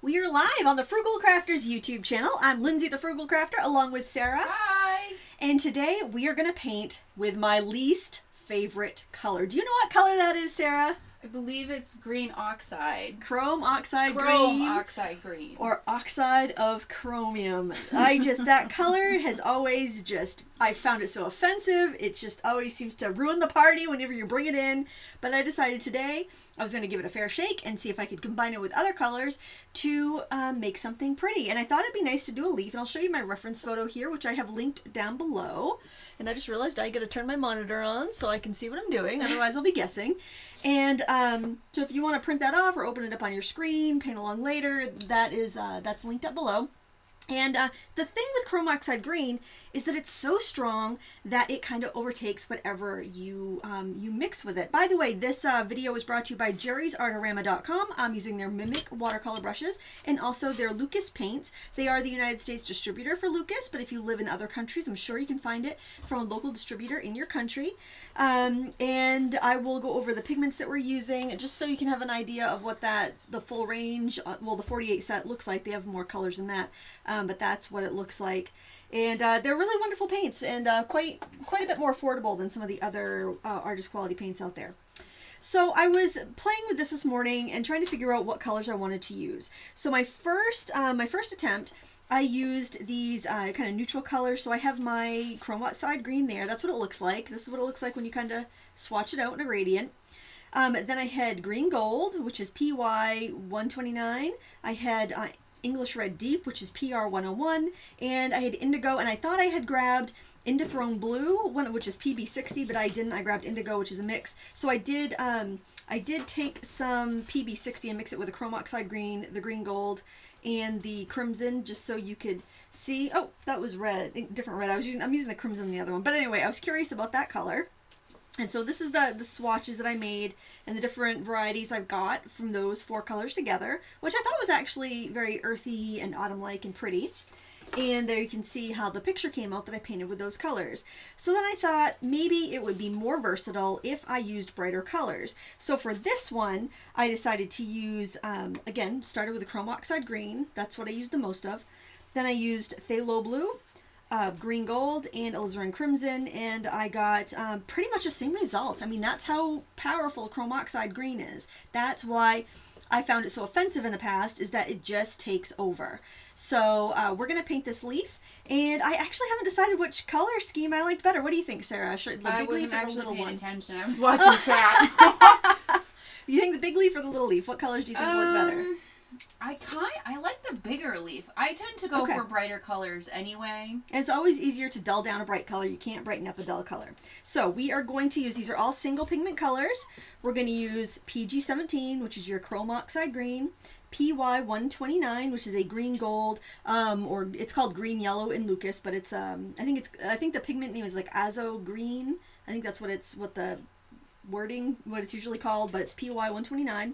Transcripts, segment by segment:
We are live on the Frugal Crafters YouTube channel. I'm Lindsay the Frugal Crafter along with Sarah. Hi. And today we are going to paint with my least favorite color. Do you know what color that is, Sarah? I believe it's green oxide. Chrome oxide Chrome green. oxide green. or oxide of chromium. I just that color has always just I found it so offensive. It just always seems to ruin the party whenever you bring it in. But I decided today I was going to give it a fair shake and see if I could combine it with other colors to um, make something pretty. And I thought it'd be nice to do a leaf. And I'll show you my reference photo here, which I have linked down below. And I just realized I got to turn my monitor on so I can see what I'm doing. Otherwise, I'll be guessing. And um, so if you want to print that off or open it up on your screen, paint along later, that is uh, that's linked up below. And uh, the thing with chrome oxide green is that it's so strong that it kind of overtakes whatever you um, you mix with it. By the way, this uh, video is brought to you by jerry'sartarama.com. I'm using their Mimik watercolor brushes and also their Lukas paints. They are the United States distributor for Lukas, but if you live in other countries, I'm sure you can find it from a local distributor in your country. Um, and I will go over the pigments that we're using just so you can have an idea of what that the full range, uh, well, the 48 set looks like. They have more colors than that. Um, but that's what it looks like. And uh, they're really wonderful paints and uh, quite quite a bit more affordable than some of the other uh, artist quality paints out there. So I was playing with this this morning and trying to figure out what colors I wanted to use. So my first uh, my first attempt, I used these uh, kind of neutral colors. So I have my chrome oxide green there. That's what it looks like. This is what it looks like when you kind of swatch it out in a gradient. Um, then I had green gold, which is PY 129. I had uh, English Red Deep, which is PR 101, and I had Indigo, and I thought I had grabbed Indanthrone Blue, one which is PB 60, but I didn't. I grabbed Indigo, which is a mix. So I did. Um, I did take some PB 60 and mix it with a chrome oxide green, the green gold, and the crimson, just so you could see. Oh, that was red, different red. I was using. I'm using the crimson in the other one, but anyway, I was curious about that color. And so this is the, the swatches that I made and the different varieties I've got from those four colors together, which I thought was actually very earthy and autumn-like and pretty. And there you can see how the picture came out that I painted with those colors. So then I thought maybe it would be more versatile if I used brighter colors. So for this one, I decided to use, um, again, started with a chrome oxide green. That's what I used the most of. Then I used phthalo blue uh, green gold and alizarin crimson and I got um, pretty much the same results. I mean that's how powerful chrome oxide green is. That's why I found it so offensive in the past is that it just takes over. So uh, we're going to paint this leaf and I actually haven't decided which color scheme I liked better. What do you think Sarah? Should the I big wasn't leaf or the actually little paying one? attention. I was watching chat. You think the big leaf or the little leaf? What colors do you think look better? I kind I like the bigger leaf. I tend to go Okay. for brighter colors anyway. And it's always easier to dull down a bright color. You can't brighten up a dull color. So we are going to use, these are all single pigment colors. We're going to use PG17, which is your chrome oxide green, PY129, which is a green gold, um, or it's called green yellow in Lukas, but it's, um, I think it's, I think the pigment name is like Azo green. I think that's what it's, what the wording, what it's usually called, but it's PY129.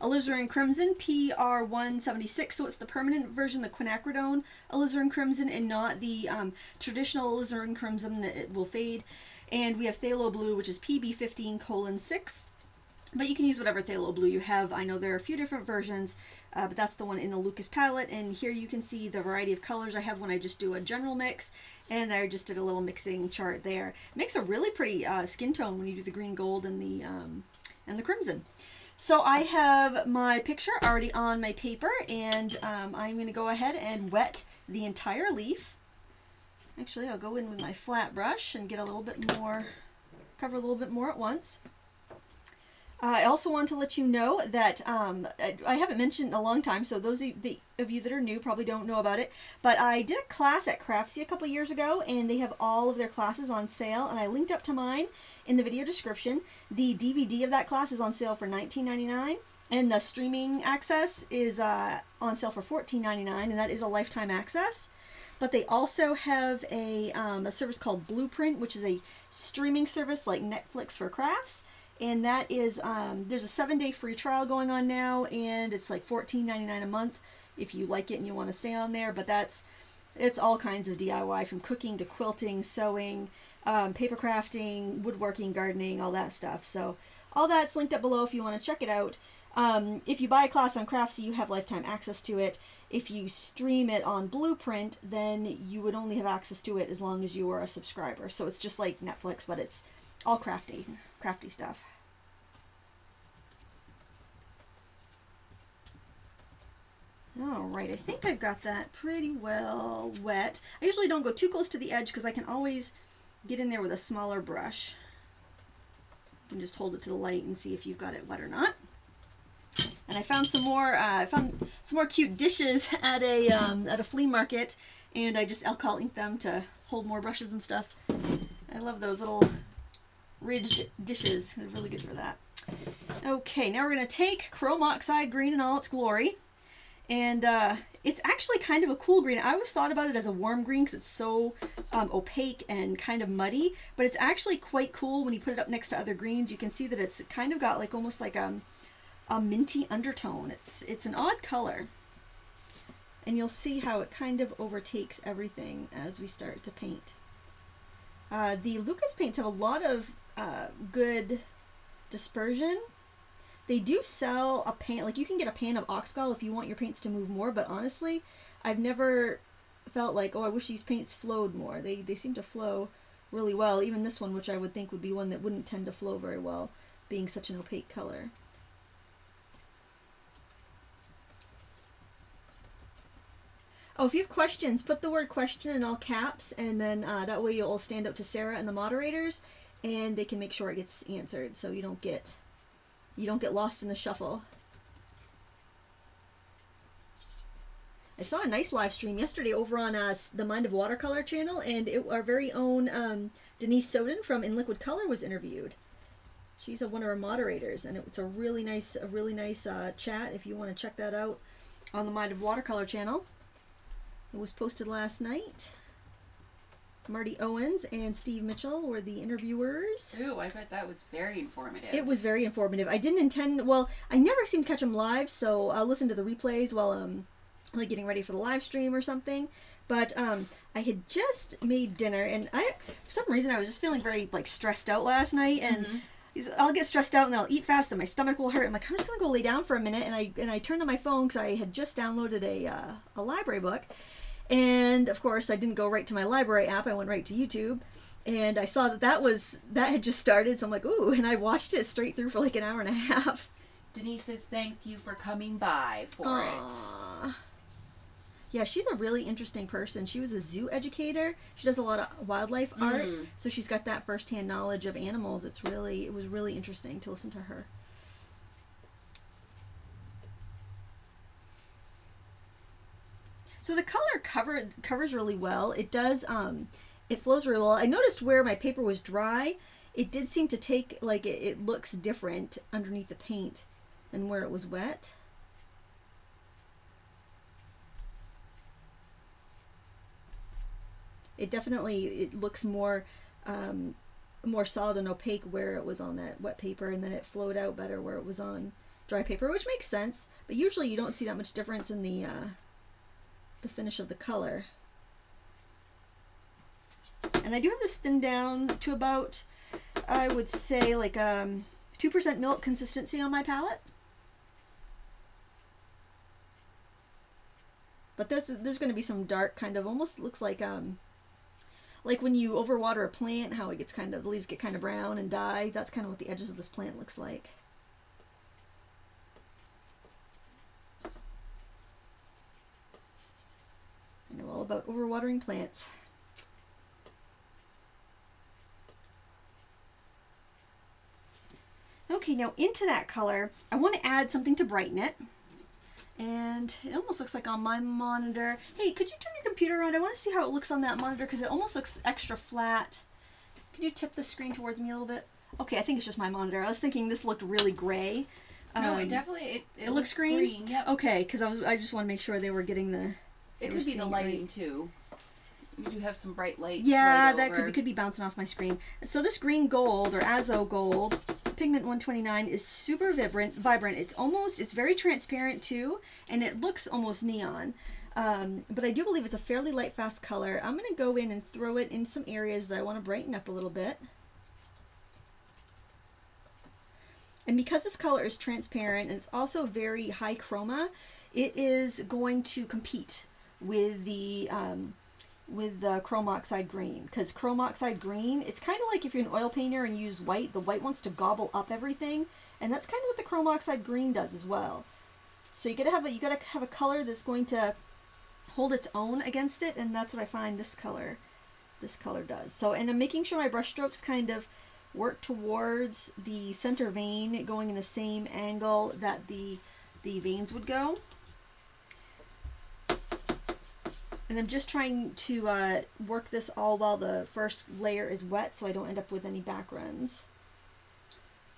Alizarin Crimson, PR176, so it's the permanent version, the quinacridone alizarin crimson, and not the um, traditional alizarin crimson that it will fade. And we have phthalo blue, which is PB15 colon 6. But you can use whatever phthalo blue you have. I know there are a few different versions, uh, but that's the one in the Lukas palette. And here you can see the variety of colors I have when I just do a general mix. And I just did a little mixing chart there. It makes a really pretty uh, skin tone when you do the green gold and the um, and the crimson. So I have my picture already on my paper, and um, I'm going to go ahead and wet the entire leaf. Actually, I'll go in with my flat brush and get a little bit more, cover a little bit more at once. I also want to let you know that um, I- I haven't mentioned in a long time, so those of you, the, of you that are new probably don't know about it. But I did a class at Craftsy a couple years ago, and they have all of their classes on sale, and I linked up to mine in the video description. The DVD of that class is on sale for $19.99, and the streaming access is uh, on sale for $14.99, and that is a lifetime access but they also have a, um, a service called Bluprint, which is a streaming service like Netflix for crafts. And that is, um, there's a seven day free trial going on now, and it's like $14.99 a month if you like it and you want to stay on there. But that's, it's all kinds of DIY from cooking to quilting, sewing, um, paper crafting, woodworking, gardening, all that stuff. So all that's linked up below if you want to check it out. Um, if you buy a class on Craftsy, you have lifetime access to it. If you stream it on Bluprint, then you would only have access to it as long as you are a subscriber. So it's just like Netflix, but it's all crafty, crafty stuff. All right, I think I've got that pretty well wet. I usually don't go too close to the edge because I can always get in there with a smaller brush. And just hold it to the light and see if you've got it wet or not. And I found some more. Uh, I found some more cute dishes at a um, at a flea market, and I just alcohol inked them to hold more brushes and stuff. I love those little ridged dishes. They're really good for that. Okay, now we're gonna take chrome oxide green in all its glory and uh, it's actually kind of a cool green. I always thought about it as a warm green because it's so um, opaque and kind of muddy, but it's actually quite cool when you put it up next to other greens. You can see that it's kind of got like almost like a, um, a minty undertone. It's it's an odd color, and you'll see how it kind of overtakes everything as we start to paint. Uh, the Lukas paints have a lot of uh, good dispersion they do sell a pan, like you can get a pan of Oxgall if you want your paints to move more, but honestly, I've never felt like, oh, I wish these paints flowed more. They, they seem to flow really well. Even this one, which I would think would be one that wouldn't tend to flow very well, being such an opaque color. Oh, if you have questions, put the word question in all caps, and then uh, that way you'll stand up to Sarah and the moderators, and they can make sure it gets answered so you don't get you don't get lost in the shuffle. I saw a nice live stream yesterday over on uh, the Mind of Watercolor channel, and it, our very own um, Denise Soden from In Liquid Color was interviewed. She's a, one of our moderators, and it, it's a really nice, a really nice uh, chat. If you want to check that out on the Mind of Watercolor channel, it was posted last night. Marty Owens and Steve Mitchell were the interviewers. Ooh, I bet that was very informative. It was very informative. I didn't intend. Well, I never seem to catch them live, so I'll listen to the replays while I'm like getting ready for the live stream or something. But um, I had just made dinner, and I for some reason I was just feeling very like stressed out last night, and. Mm-hmm. I'll get stressed out and then I'll eat fast and my stomach will hurt. I'm like, I'm just gonna go lay down for a minute, and I and I turned on my phone because I had just downloaded a uh, a library book, and of course, I didn't go right to my library app. I went right to YouTube. And I saw that that was that had just started, so I'm like, ooh! And I watched it straight through for like an hour and a half. Denise says thank you for coming by for Aww. it. Yeah, she's a really interesting person. She was a zoo educator. She does a lot of wildlife mm. art, so she's got that firsthand knowledge of animals. It's really it was really interesting to listen to her. So the color cover covers really well. It does, um, it flows really well. I noticed where my paper was dry, it did seem to take, like, it, it looks different underneath the paint than where it was wet. It definitely, it looks more, um, more solid and opaque where it was on that wet paper and then it flowed out better where it was on dry paper, which makes sense. But usually you don't see that much difference in the, uh, the finish of the color. And I do have this thinned down to about, I would say like um, 2% milk consistency on my palette. But this, there's going to be some dark kind of, almost looks like, um, like when you overwater a plant, how it gets kind of, the leaves get kind of brown and die. That's kind of what the edges of this plant looks like. I know all about overwatering plants. Okay, now into that color, I want to add something to brighten it. And it almost looks like on my monitor. Hey, could you turn your computer on? I want to see how it looks on that monitor because it almost looks extra flat. Could you tip the screen towards me a little bit? Okay, I think it's just my monitor. I was thinking this looked really gray. No, um, it definitely it, it, it looks, looks green. green. Yep. Okay, because I, I just want to make sure they were getting the it could be the lighting right. too. You do have some bright lights. Yeah, that could be, could be bouncing off my screen. So this green gold or azo gold pigment 129 is super vibrant, vibrant. It's almost, it's very transparent too, and it looks almost neon. Um, but I do believe it's a fairly light, fast color. I'm going to go in and throw it in some areas that I want to brighten up a little bit. And because this color is transparent and it's also very high chroma, it is going to compete with the um, with the chrome oxide green because chrome oxide green it's kind of like if you're an oil painter and you use white the white wants to gobble up everything and that's kind of what the chrome oxide green does as well. So you gotta have a you gotta have a color that's going to hold its own against it and that's what I find this color this color does. So and I'm making sure my brush strokes kind of work towards the center vein going in the same angle that the the veins would go And I'm just trying to uh, work this all while the first layer is wet so I don't end up with any back runs.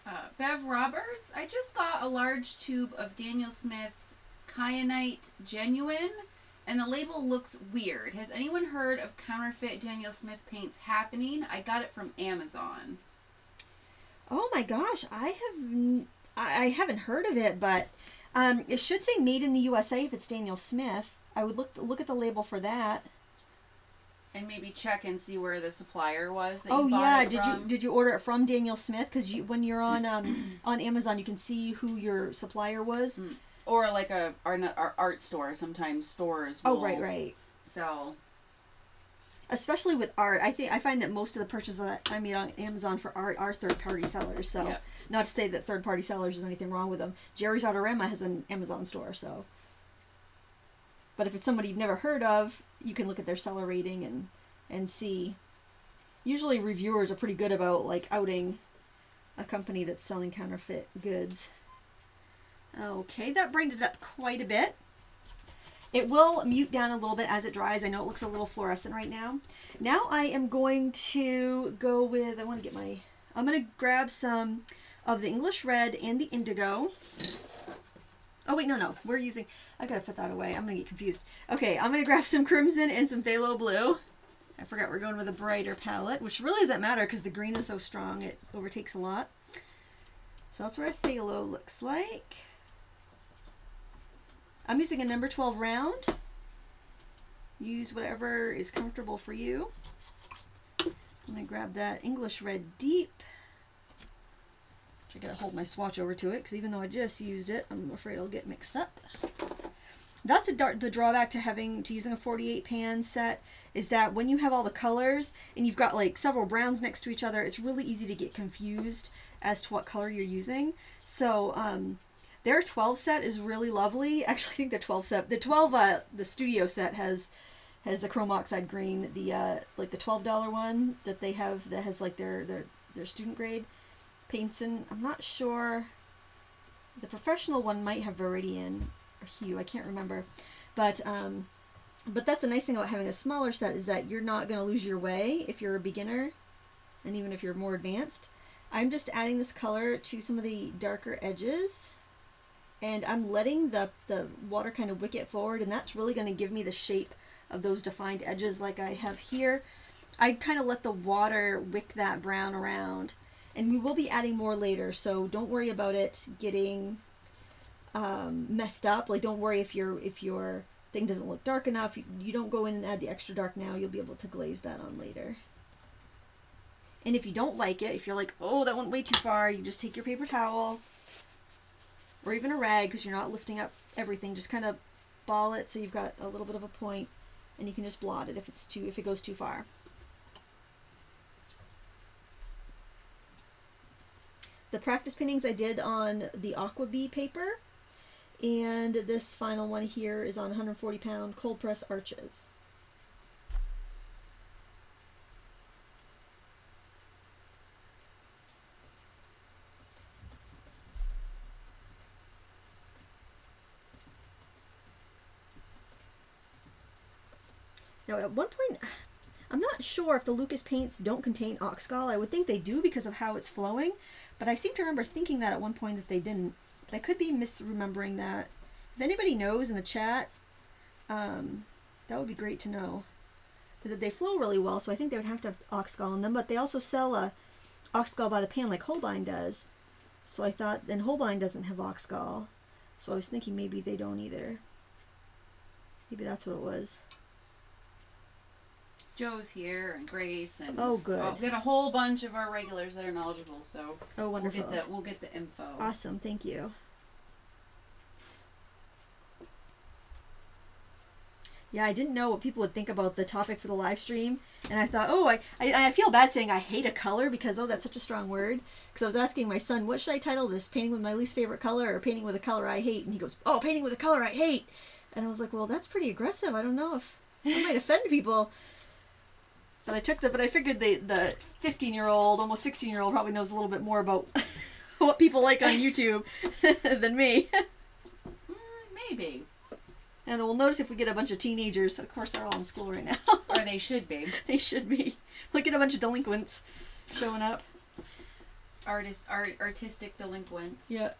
Uh, Bev Roberts, I just got a large tube of Daniel Smith Kyanite Genuine, and the label looks weird. Has anyone heard of counterfeit Daniel Smith paints happening? I got it from Amazon. Oh my gosh, I have I haven't heard of it, but um, it should say made in the USA if it's Daniel Smith. I would look look at the label for that. And maybe check and see where the supplier was. oh yeah, did from. you did you order it from Daniel Smith? Because you when you're on um on Amazon, you can see who your supplier was. Mm. Or like a our, our art store. Sometimes stores. Oh, will, oh right, right. So. Especially with art, I think I find that most of the purchases that I made on Amazon for art are third party sellers. So, yep. not to say that third party sellers is anything wrong with them. Jerry's Artarama has an Amazon store, so. But if it's somebody you've never heard of, you can look at their seller rating and and see. Usually reviewers are pretty good about like outing a company that's selling counterfeit goods. Okay, that brightened it up quite a bit. It will mute down a little bit as it dries. I know it looks a little fluorescent right now. Now I am going to go with, I want to get my, I'm going to grab some of the English Red and the Indigo. Oh, wait, no, no. We're using... i got to put that away. I'm going to get confused. Okay, I'm going to grab some Crimson and some Phthalo Blue. I forgot we're going with a brighter palette, which really doesn't matter because the green is so strong. It overtakes a lot. So that's what our Phthalo looks like. I'm using a number 12 round. Use whatever is comfortable for you. I'm going to grab that English Red Deep. I gotta hold my swatch over to it because even though I just used it, I'm afraid it'll get mixed up. That's a the drawback to having to using a 48 pan set is that when you have all the colors and you've got like several browns next to each other, it's really easy to get confused as to what color you're using. So um, their 12 set is really lovely. Actually, I think the 12 set, the 12, uh, the studio set has has a chrome oxide green. The uh, like the $12 one that they have that has like their their their student grade paints in. I'm not sure. The professional one might have Viridian or Hue. I can't remember. But um, but that's a nice thing about having a smaller set is that you're not going to lose your way if you're a beginner and even if you're more advanced. I'm just adding this color to some of the darker edges and I'm letting the, the water kind of wick it forward and that's really going to give me the shape of those defined edges like I have here. I kind of let the water wick that brown around and we will be adding more later so don't worry about it getting um, messed up. Like don't worry if your if your thing doesn't look dark enough. You, you don't go in and add the extra dark now. You'll be able to glaze that on later. And if you don't like it if you're like oh that went way too far you just take your paper towel or even a rag because you're not lifting up everything. Just kind of ball it so you've got a little bit of a point and you can just blot it if it's too if it goes too far the practice paintings I did on the Aquabee paper, and this final one here is on 140 pound cold press arches. Now at one point, I'm not sure if the Lukas paints don't contain Oxgall. I would think they do because of how it's flowing, but I seem to remember thinking that at one point that they didn't. But I could be misremembering that. If anybody knows in the chat, um, that would be great to know. Because they flow really well, so I think they would have to have Oxgall in them. But they also sell a Oxgall by the pan like Holbein does. So I thought, then Holbein doesn't have Oxgall. So I was thinking maybe they don't either. Maybe that's what it was. Joe's here and Grace and Oh, good. Well, we got a whole bunch of our regulars that are knowledgeable, so Oh, we'll wonderful. get the we'll get the info. Awesome. Thank you. Yeah, I didn't know what people would think about the topic for the live stream, and I thought, oh, I, I, I feel bad saying I hate a color because oh, that's such a strong word. Because I was asking my son, what should I title this? Painting with my least favorite color or painting with a color I hate? And he goes, oh, painting with a color I hate. And I was like, well, that's pretty aggressive. I don't know if I might offend people. But I took the, but I figured the the 15 year old, almost 16 year old, probably knows a little bit more about what people like on YouTube than me. Mm, maybe, And we'll notice if we get a bunch of teenagers. Of course, they're all in school right now. or they should be they should be. Look at a bunch of delinquents showing up. artist art artistic delinquents. Yeah.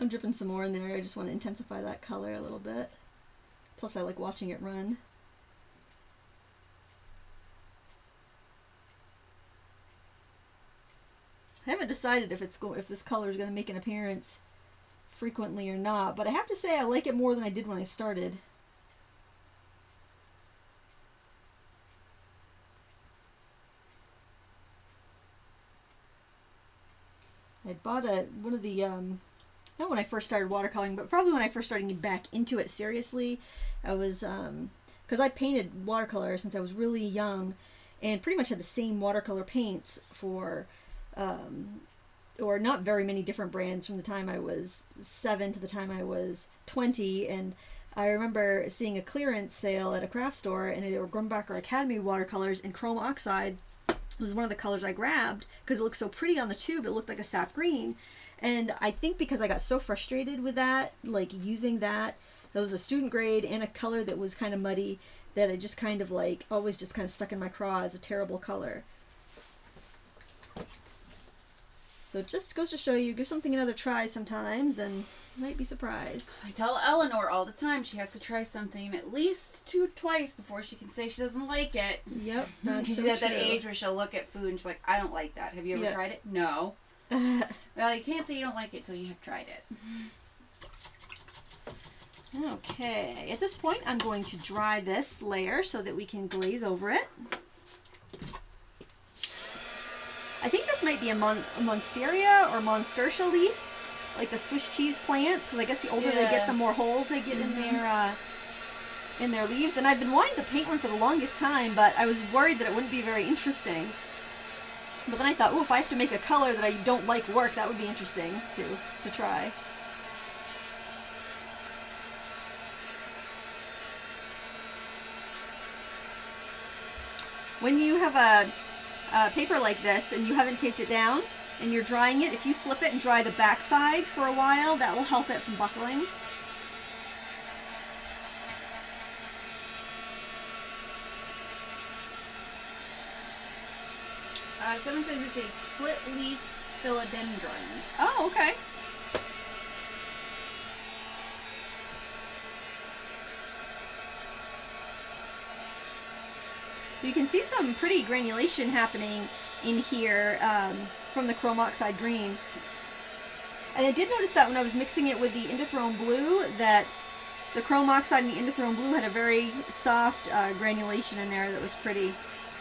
I'm dripping some more in there. I just want to intensify that color a little bit. Plus, I like watching it run. I haven't decided if it's go if this color is going to make an appearance frequently or not, but I have to say I like it more than I did when I started. I bought a one of the um, not when I first started watercoloring, but probably when I first started getting back into it seriously. I was um because I painted watercolor since I was really young, and pretty much had the same watercolor paints for um, or not very many different brands from the time I was seven to the time I was 20. And I remember seeing a clearance sale at a craft store, and they were Grumbacher Academy watercolors, and chrome oxide was one of the colors I grabbed because it looked so pretty on the tube. It looked like a sap green. And I think because I got so frustrated with that, like using that, that was a student grade and a color that was kind of muddy, that I just kind of like always just kind of stuck in my craw as a terrible color. So it just goes to show you, give something another try sometimes, and you might be surprised. I tell Eleanor all the time she has to try something at least two twice before she can say she doesn't like it. Yep, that's She's so at that age where she'll look at food and she's like, I don't like that. Have you ever Yeah. tried it? No. Well, you can't say you don't like it till you have tried it. okay, at this point, I'm going to dry this layer so that we can glaze over it. I think this might be a, mon- a monsteria or monstertia leaf, like the Swiss cheese plants, because I guess the older they get, the more holes they get in their uh, in their leaves. And I've been wanting to paint one for the longest time, but I was worried that it wouldn't be very interesting. But then I thought, oh, if I have to make a color that I don't like work, that would be interesting to to try. When you have a, a paper like this and you haven't taped it down and you're drying it, if you flip it and dry the back side for a while, that will help it from buckling. Uh, someone says it's a split leaf philodendron. Oh, okay. You can see some pretty granulation happening in here um, from the chrome oxide green. And I did notice that when I was mixing it with the Indanthrone blue that the chrome oxide and the Indanthrone blue had a very soft uh, granulation in there that was pretty.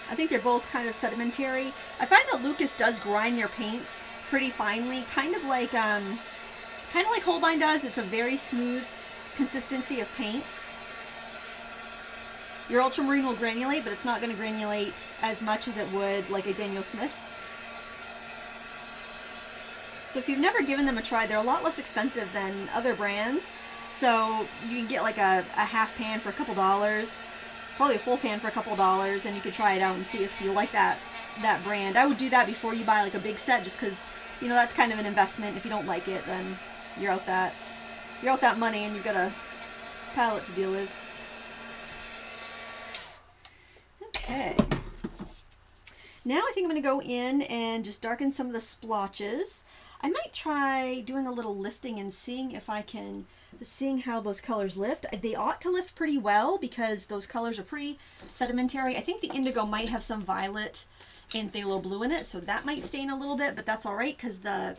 I think they're both kind of sedimentary. I find that Lukas does grind their paints pretty finely, kind of like um, kind of like Holbein does. It's a very smooth consistency of paint. Your ultramarine will granulate, but it's not going to granulate as much as it would like a Daniel Smith. So if you've never given them a try, they're a lot less expensive than other brands. So you can get like a, a half pan for a couple dollars, probably a full pan for a couple dollars, and you could try it out and see if you like that that brand. I would do that before you buy like a big set, just because you know that's kind of an investment. If you don't like it, then you're out that you're out that money, and you've got a palette to deal with. Okay. Now I think I'm going to go in and just darken some of the splotches. I might try doing a little lifting and seeing if I can, seeing how those colors lift. They ought to lift pretty well because those colors are pretty sedimentary. I think the indigo might have some violet and phthalo blue in it, so that might stain a little bit, but that's all right because the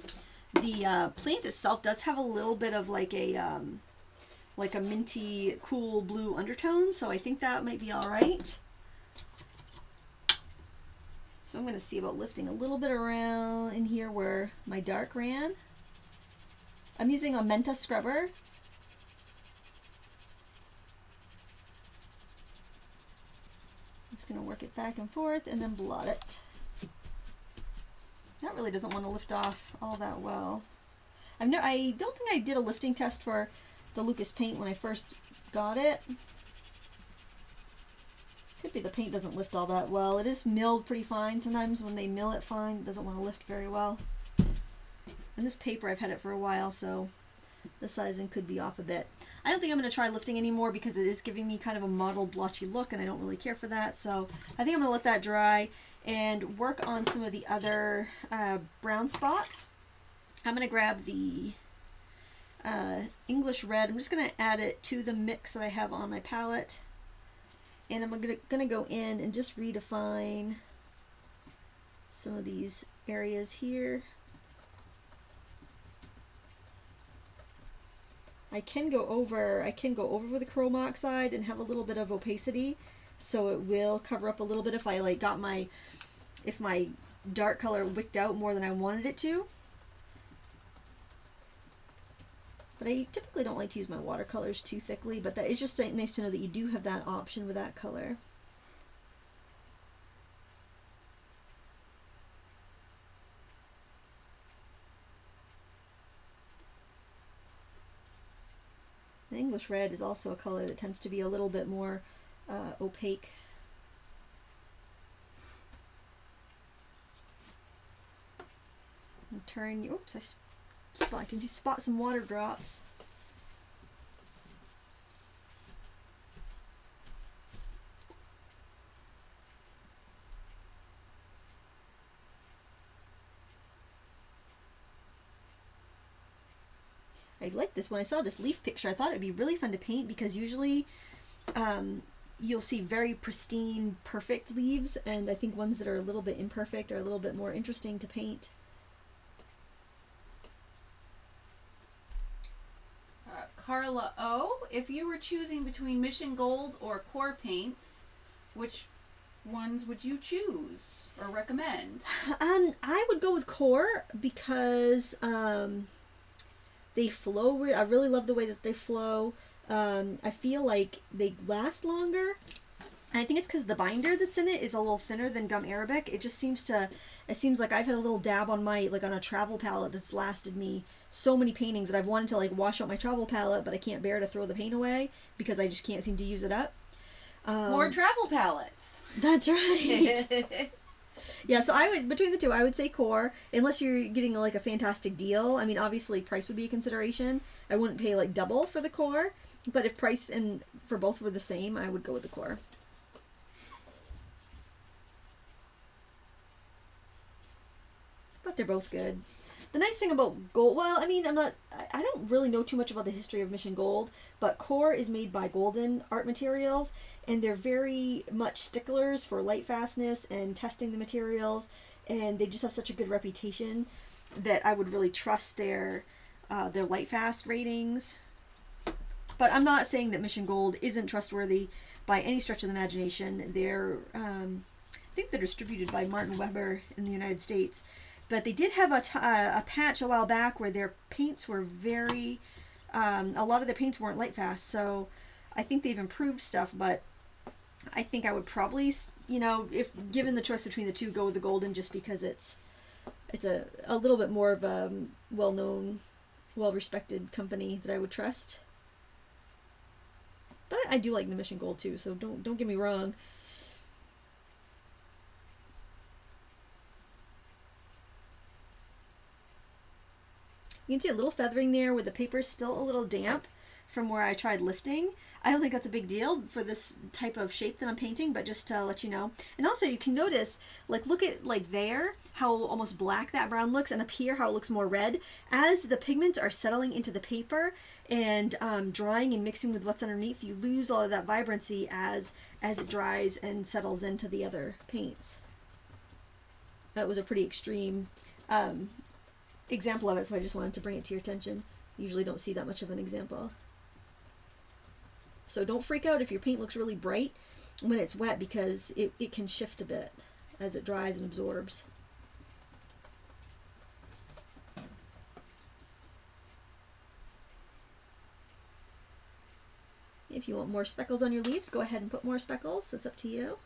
the uh, plant itself does have a little bit of like a um, like a minty, cool blue undertone, so I think that might be all right. So I'm going to see about lifting a little bit around in here where my dark ran. I'm using a Menta scrubber. Just going to work it back and forth and then blot it. That really doesn't want to lift off all that well. I've no, I don't think I did a lifting test for the Lukas paint when I first got it. Could be the paint doesn't lift all that well. It is milled pretty fine. Sometimes when they mill it fine, it doesn't want to lift very well. And this paper, I've had it for a while, so the sizing could be off a bit. I don't think I'm going to try lifting anymore because it is giving me kind of a mottled, blotchy look, and I don't really care for that. So I think I'm going to let that dry and work on some of the other uh, brown spots. I'm going to grab the uh, English red. I'm just going to add it to the mix that I have on my palette and I'm gonna, gonna go in and just redefine some of these areas here. I can go over, I can go over with the chrome oxide and have a little bit of opacity so it will cover up a little bit if I like got my, if my dark color wicked out more than I wanted it to. But I typically don't like to use my watercolors too thickly, but that is just nice to know that you do have that option with that color. The English red is also a color that tends to be a little bit more uh, opaque. Turn, oops, I spot. Can you spot some water drops. I like this. When I saw this leaf picture, I thought it'd be really fun to paint because usually um, you'll see very pristine, perfect leaves, and I think ones that are a little bit imperfect are a little bit more interesting to paint. Carla O, if you were choosing between Mission Gold or QoR paints, which ones would you choose or recommend? Um, I would go with QoR because um, they flow. Re- I really love the way that they flow. Um, I feel like they last longer. And I think it's because the binder that's in it is a little thinner than gum arabic. It just seems to, it seems like I've had a little dab on my, like on a travel palette that's lasted me so many paintings that I've wanted to like wash out my travel palette, but I can't bear to throw the paint away because I just can't seem to use it up. Um, More travel palettes. That's right. yeah, so I would between the two, I would say QoR, unless you're getting like a fantastic deal. I mean, obviously price would be a consideration. I wouldn't pay like double for the QoR, but if price and for both were the same, I would go with the QoR. But they're both good. The nice thing about gold, well, I mean, I'm not, I don't really know too much about the history of Mission Gold, but QoR is made by Golden Art Materials, and they're very much sticklers for light fastness and testing the materials, and they just have such a good reputation that I would really trust their uh, their light fast ratings. But I'm not saying that Mission Gold isn't trustworthy by any stretch of the imagination. They're, um, I think they're distributed by Martin Weber in the United States but they did have a, uh, a patch a while back where their paints were very, um, a lot of their paints weren't light fast. So I think they've improved stuff, but I think I would probably, you know, if given the choice between the two, go with the golden just because it's it's a, a little bit more of a um, well-known, well-respected company that I would trust. But I do like the Mission Gold too, so don't don't get me wrong. You can see a little feathering there where the paper is still a little damp from where I tried lifting. I don't think that's a big deal for this type of shape that I'm painting, but just to let you know. And also you can notice, like look at like there, how almost black that brown looks, and up here how it looks more red. As the pigments are settling into the paper and um, drying and mixing with what's underneath, you lose all of that vibrancy as, as it dries and settles into the other paints. That was a pretty extreme um, example of it, so I just wanted to bring it to your attention. Usually don't see that much of an example. So don't freak out if your paint looks really bright when it's wet because it, it can shift a bit as it dries and absorbs. If you want more speckles on your leaves, go ahead and put more speckles. It's up to you.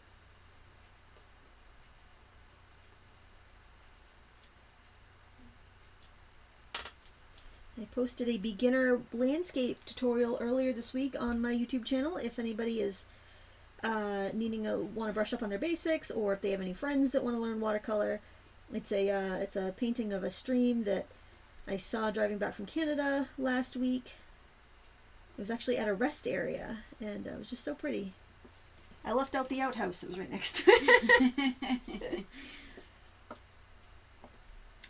I posted a beginner landscape tutorial earlier this week on my YouTube channel. If anybody is uh, needing a want to brush up on their basics, or if they have any friends that want to learn watercolor, it's a uh, it's a painting of a stream that I saw driving back from Canada last week. It was actually at a rest area, and it was just so pretty. I left out the outhouse that was right next to it.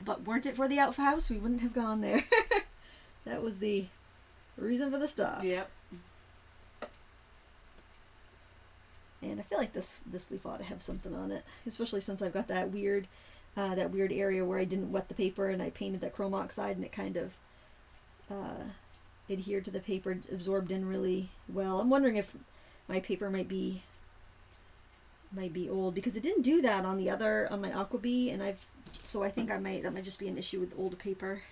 but weren't it for the outhouse, we wouldn't have gone there. that was the reason for the stop. Yep. And I feel like this this leaf ought to have something on it, especially since I've got that weird uh, that weird area where I didn't wet the paper and I painted that chrome oxide and it kind of uh, adhered to the paper, absorbed in really well. I'm wondering if my paper might be might be old because it didn't do that on the other on my Aquabee and I've so I think I might that might just be an issue with old paper.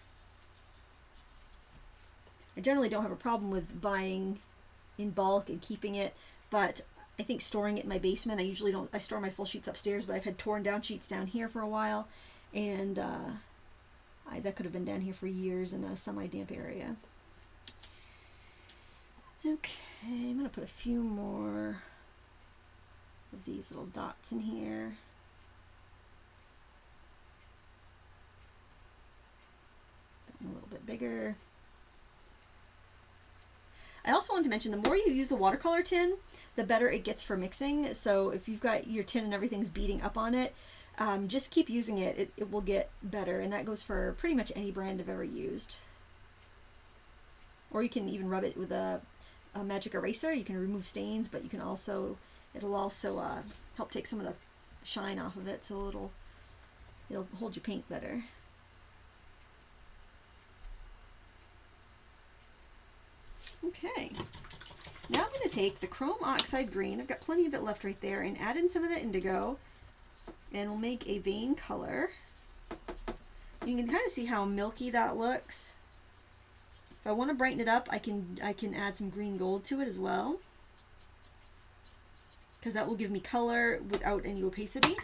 I generally don't have a problem with buying in bulk and keeping it, but I think storing it in my basement. I usually don't. I store my full sheets upstairs, but I've had torn down sheets down here for a while, and uh, I, that could have been down here for years in a semi-damp area. Okay, I'm gonna put a few more of these little dots in here. a little bit bigger. I also wanted to mention the more you use a watercolor tin, the better it gets for mixing. So if you've got your tin and everything's beating up on it, um, just keep using it. it. It will get better. And that goes for pretty much any brand I've ever used. Or you can even rub it with a, a magic eraser. You can remove stains, but you can also, it'll also uh, help take some of the shine off of it. So it'll, it'll hold your paint better. Okay. Now I'm going to take the chrome oxide green, I've got plenty of it left right there, and add in some of the indigo, and we'll make a vein color. You can kind of see how milky that looks. If I want to brighten it up, I can I can add some green gold to it as well. Because that will give me color without any opacity.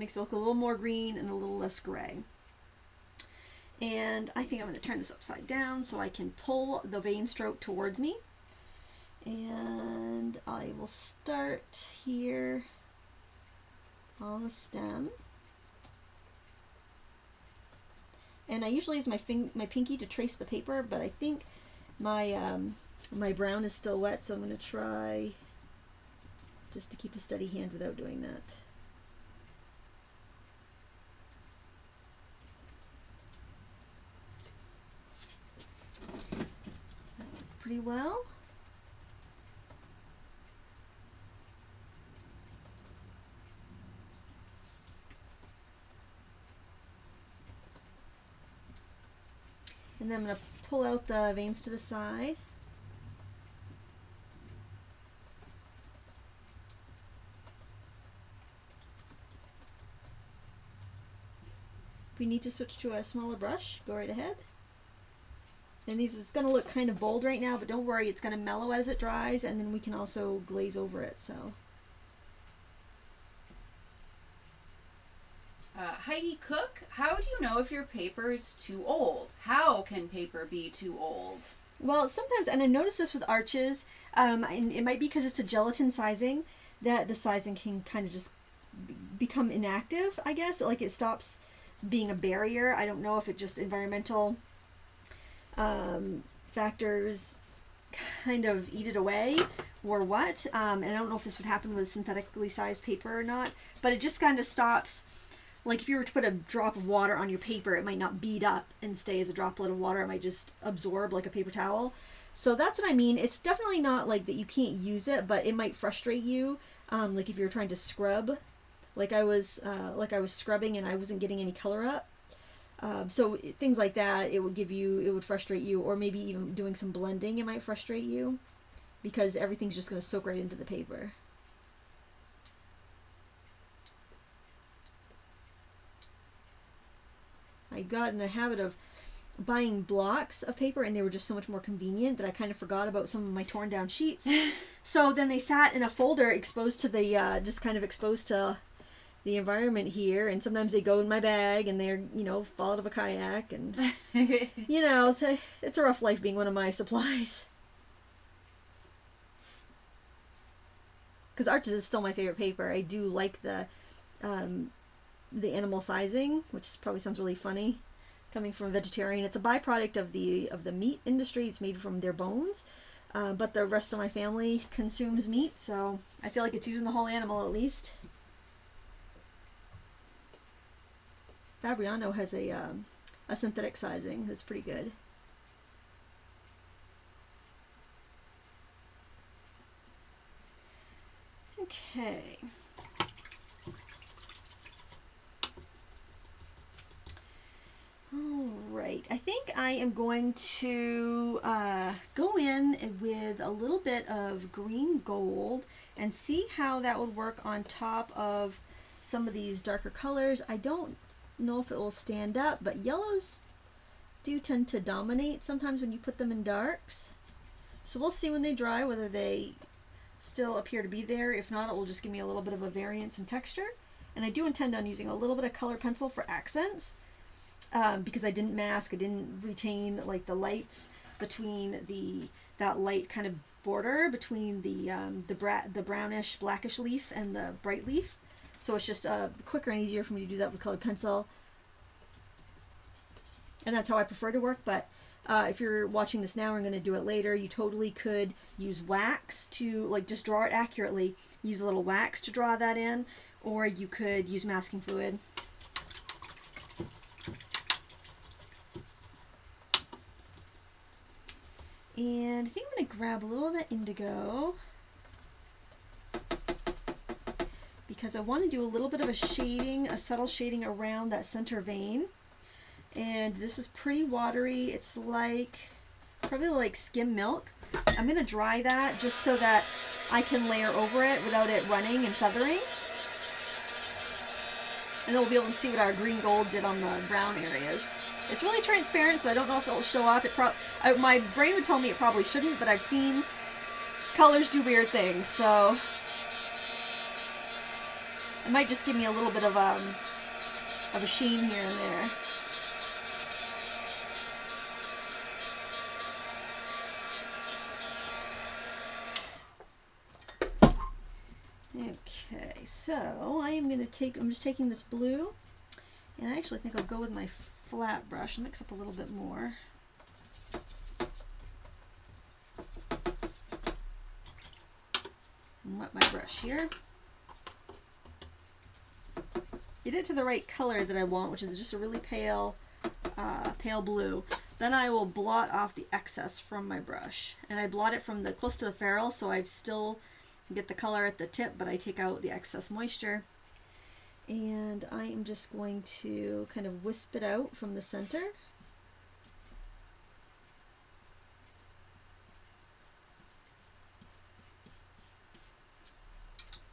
Makes it look a little more green and a little less gray. And I think I'm going to turn this upside down so I can pull the vein stroke towards me. And I will start here on the stem. And I usually use my my pinky to trace the paper, but I think my um, my brown is still wet, so I'm going to try just to keep a steady hand without doing that. Pretty well. And then I'm going to pull out the veins to the side. If we need to switch to a smaller brush, go right ahead. And these, it's going to look kind of bold right now, but don't worry, it's going to mellow as it dries, and then we can also glaze over it, so. Uh, Heidi Cook, how do you know if your paper is too old? How can paper be too old? Well, sometimes, and I notice this with arches, um, and it might be because it's a gelatin sizing, that the sizing can kind of just become inactive, I guess. Like it stops being a barrier. I don't know if it just environmental um, factors kind of eat it away or what. Um, and I don't know if this would happen with synthetically sized paper or not, but it just kind of stops. Like if you were to put a drop of water on your paper, it might not bead up and stay as a droplet of water. It might just absorb like a paper towel. So that's what I mean. It's definitely not like that you can't use it, but it might frustrate you. Um, like if you're trying to scrub, like I was, uh, like I was scrubbing and I wasn't getting any color up. Um, so things like that, it would give you, it would frustrate you, or maybe even doing some blending, it might frustrate you because everything's just going to soak right into the paper. I got in the habit of buying blocks of paper and they were just so much more convenient that I kind of forgot about some of my torn down sheets. so then they sat in a folder exposed to the, uh, just kind of exposed to the environment here and sometimes they go in my bag and they're, you know, fall out of a kayak and, you know, it's a rough life being one of my supplies. Because Arches is still my favorite paper. I do like the, um, the animal sizing, which probably sounds really funny coming from a vegetarian. It's a byproduct of the of the meat industry. It's made from their bones, uh, but the rest of my family consumes meat, so I feel like it's using the whole animal at least. Fabriano has a um, a synthetic sizing that's pretty good. Okay. All right, I think I am going to uh, go in with a little bit of green gold and see how that would work on top of some of these darker colors. I don't know if it will stand up, but yellows do tend to dominate sometimes when you put them in darks. So we'll see when they dry whether they still appear to be there. If not, it will just give me a little bit of a variance in texture. And I do intend on using a little bit of color pencil for accents um, because I didn't mask, I didn't retain like the lights between the that light kind of border between the um, the bra- the brownish blackish leaf and the bright leaf. So it's just uh, quicker and easier for me to do that with colored pencil. And that's how I prefer to work. But uh, if you're watching this now, I'm going to do it later. You totally could use wax to like just draw it accurately. Use a little wax to draw that in, or you could use masking fluid. And I think I'm going to grab a little of that indigo because I want to do a little bit of a shading, a subtle shading around that center vein. And this is pretty watery. It's like, probably like skim milk. I'm going to dry that just so that I can layer over it without it running and feathering. And then we'll be able to see what our green gold did on the brown areas. It's really transparent, so I don't know if it'll show up. It pro I, my brain would tell me it probably shouldn't, but I've seen colors do weird things, so it might just give me a little bit of um of a sheen here and there. Okay, so I am going to take, I'm just taking this blue, and I actually think I'll go with my flat brush and mix up a little bit more. And wet my brush here. Get it to the right color that I want, which is just a really pale, uh, pale blue. Then I will blot off the excess from my brush. And I blot it from the close to the ferrule, so I still get the color at the tip, but I take out the excess moisture and I am just going to kind of wisp it out from the center.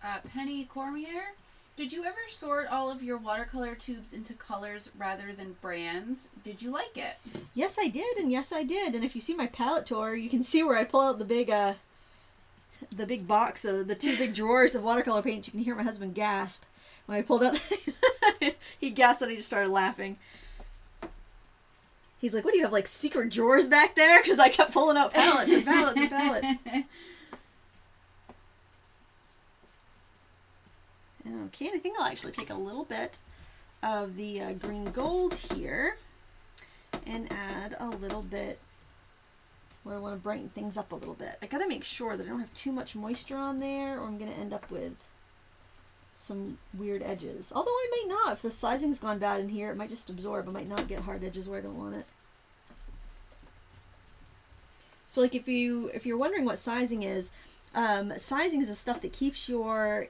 Uh, Penny Cormier, did you ever sort all of your watercolor tubes into colors rather than brands? Did you like it? Yes, I did, and yes, I did. And if you see my palette tour, you can see where I pull out the big, uh, the big box of the two big drawers of watercolor paints. You can hear my husband gasp when I pulled out. he gasped and he just started laughing. He's like, "What do you have like secret drawers back there?" Because I kept pulling out palettes and palettes and palettes. Okay, and I think I'll actually take a little bit of the uh, green gold here and add a little bit where I want to brighten things up a little bit. I got to make sure that I don't have too much moisture on there or I'm going to end up with some weird edges. Although I might not. If the sizing's gone bad in here, it might just absorb. I might not get hard edges where I don't want it. So like if you if you're wondering what sizing is, um, sizing is the stuff that keeps your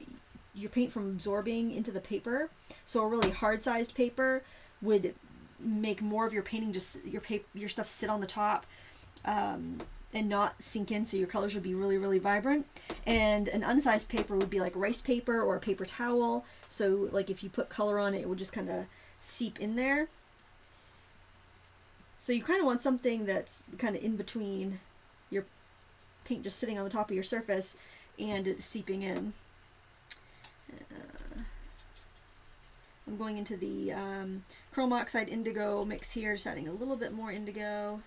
your paint from absorbing into the paper. So a really hard sized paper would make more of your painting just your paper your stuff sit on the top um, and not sink in so your colors would be really really vibrant. And an unsized paper would be like rice paper or a paper towel. So like if you put color on it it would just kind of seep in there. So you kind of want something that's kind of in between your paint just sitting on the top of your surface and it seeping in uh, I'm going into the um, chrome oxide indigo mix here, just adding a little bit more indigo.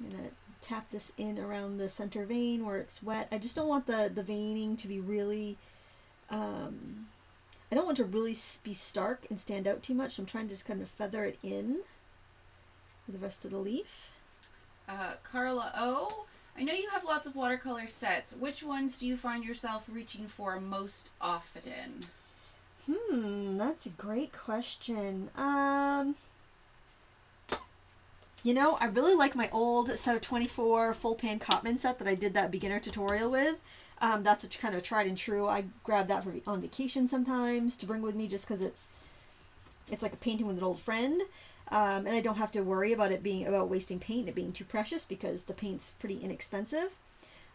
I'm going to tap this in around the center vein where it's wet. I just don't want the, the veining to be really, um, I don't want to really be stark and stand out too much. So I'm trying to just kind of feather it in with the rest of the leaf. Uh, Carla O, I know you have lots of watercolor sets. Which ones do you find yourself reaching for most often? Hmm, that's a great question. Um, you know, I really like my old set of 24 full pan Cotman set that I did that beginner tutorial with. Um, that's a kind of tried and true. I grab that for on vacation sometimes to bring with me just because it's it's like a painting with an old friend. Um, and I don't have to worry about it being about wasting paint, it being too precious because the paint's pretty inexpensive.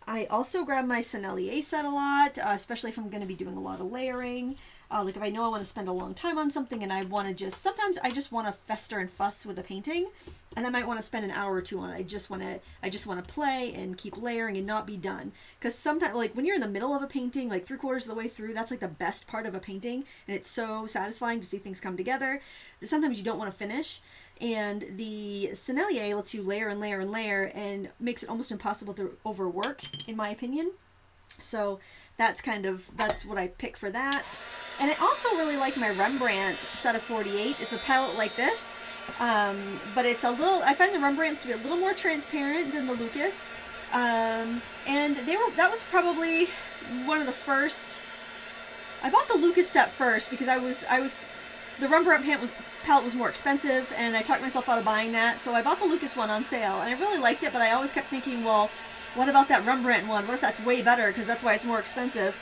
I also grab my Sennelier set a lot, uh, especially if I'm going to be doing a lot of layering. Uh, like if I know I want to spend a long time on something and I want to just, sometimes I just want to fester and fuss with a painting and I might want to spend an hour or two on it. I just want to, I just want to play and keep layering and not be done. Because sometimes, like when you're in the middle of a painting, like three quarters of the way through, that's like the best part of a painting and it's so satisfying to see things come together. Sometimes you don't want to finish and the Sennelier lets you layer and layer and layer and makes it almost impossible to overwork, in my opinion. So that's kind of, that's what I pick for that. And I also really like my Rembrandt set of 48. It's a palette like this, um, but it's a little, I find the Rembrandts to be a little more transparent than the Lukas. Um, and they were, that was probably one of the first, I bought the Lukas set first because I was, I was, the Rembrandt palette was, palette was more expensive and I talked myself out of buying that. So I bought the Lukas one on sale and I really liked it, but I always kept thinking, well, what about that Rembrandt one? What if that's way better? Because that's why it's more expensive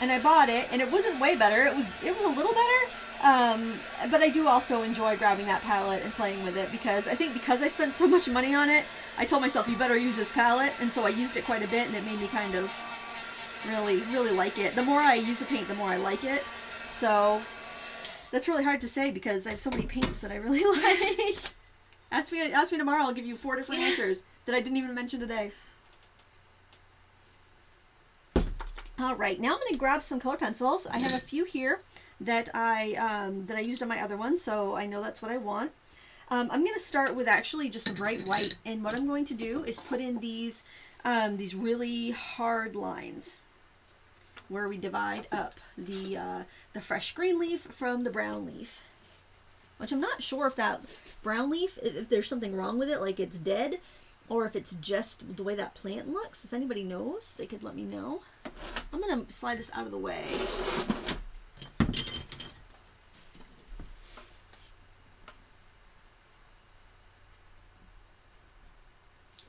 and I bought it, and it wasn't way better. It was it was a little better. Um, but I do also enjoy grabbing that palette and playing with it because I think because I spent so much money on it, I told myself you better use this palette, and so I used it quite a bit, and it made me kind of really really like it. The more I use the paint, the more I like it. So that's really hard to say because I have so many paints that I really like. ask me ask me tomorrow. I'll give you four different answers that I didn't even mention today. All right, now I'm going to grab some color pencils. I have a few here that I um, that I used on my other one, so I know that's what I want. Um, I'm going to start with actually just a bright white, and what I'm going to do is put in these um, these really hard lines where we divide up the uh, the fresh green leaf from the brown leaf. Which I'm not sure if that brown leaf, if there's something wrong with it, like it's dead, or if it's just the way that plant looks. If anybody knows, they could let me know. I'm going to slide this out of the way.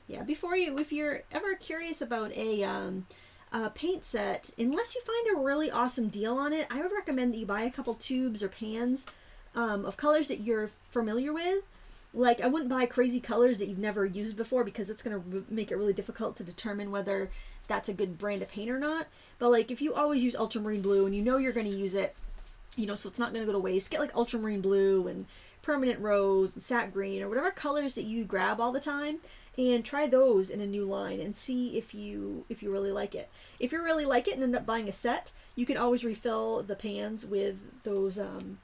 Yeah, before you, if you're ever curious about a, um, a paint set, unless you find a really awesome deal on it, I would recommend that you buy a couple tubes or pans um, of colors that you're familiar with like I wouldn't buy crazy colors that you've never used before because it's going to make it really difficult to determine whether that's a good brand of paint or not. But like if you always use ultramarine blue and you know you're going to use it, you know, so it's not going to go to waste, get like ultramarine blue and permanent rose and sap green or whatever colors that you grab all the time and try those in a new line and see if you if you really like it. If you really like it and end up buying a set, you can always refill the pans with those um,